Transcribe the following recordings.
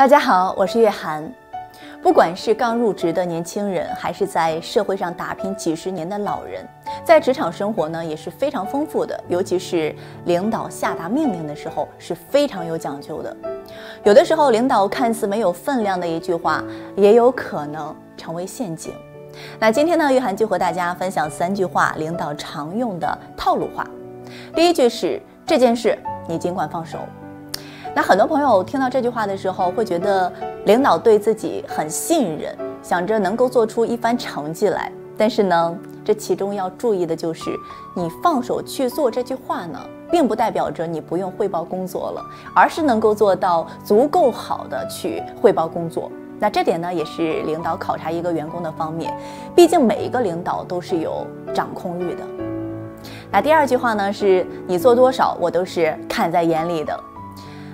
大家好，我是月涵。不管是刚入职的年轻人，还是在社会上打拼几十年的老人，在职场生活呢也是非常丰富的。尤其是领导下达命令的时候，是非常有讲究的。有的时候，领导看似没有分量的一句话，也有可能成为陷阱。那今天呢，月涵就和大家分享三句话，领导常用的套路话。第一句是这件事你尽管放手。那很多朋友听到这句话的时候，会觉得领导对自己很信任，想着能够做出一番成绩来。但是呢，这其中要注意的就是，你放手去做这句话呢，并不代表着你不用汇报工作了，而是能够做到足够好的去汇报工作。那这点呢，也是领导考察一个员工的方面。毕竟每一个领导都是有掌控欲的。那第二句话呢，是你做多少，我都是看在眼里的。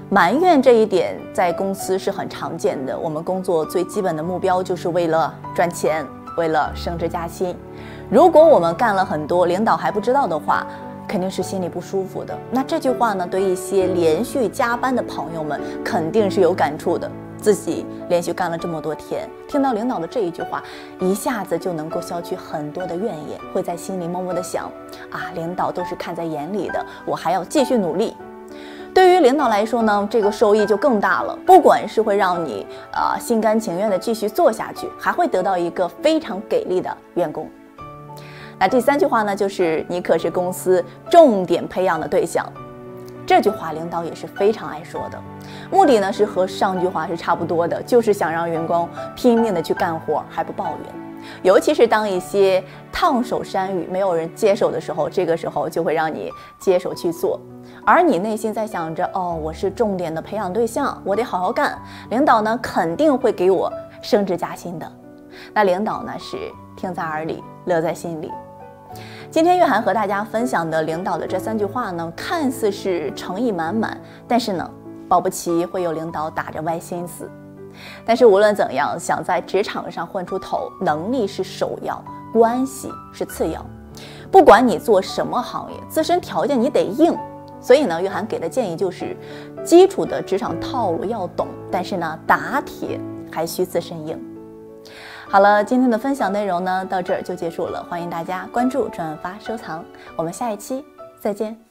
埋怨这一点在公司是很常见的。我们工作最基本的目标就是为了赚钱，为了升职加薪。如果我们干了很多，领导还不知道的话，肯定是心里不舒服的。那这句话呢，对一些连续加班的朋友们肯定是有感触的。自己连续干了这么多天，听到领导的这一句话，一下子就能够消去很多的怨言，会在心里默默的想：啊，领导都是看在眼里的，我还要继续努力。对于领导来说呢，这个收益就更大了。不管是会让你啊心甘情愿的继续做下去，还会得到一个非常给力的员工。那第三句话呢，就是你可是公司重点培养的对象。这句话领导也是非常爱说的，目的呢是和上句话是差不多的，就是想让员工拼命的去干活，还不抱怨。尤其是当一些烫手山芋没有人接手的时候，这个时候就会让你接手去做。而你内心在想着，哦，我是重点的培养对象，我得好好干，领导呢肯定会给我升职加薪的。那领导呢是听在耳里，乐在心里。今天月涵和大家分享的领导的这三句话呢，看似是诚意满满，但是呢，保不齐会有领导打着歪心思。但是无论怎样，想在职场上混出头，能力是首要，关系是次要。不管你做什么行业，自身条件你得硬。所以呢，玉涵给的建议就是，基础的职场套路要懂，但是呢，打铁还需自身硬。好了，今天的分享内容呢，到这儿就结束了。欢迎大家关注、转发、收藏，我们下一期再见。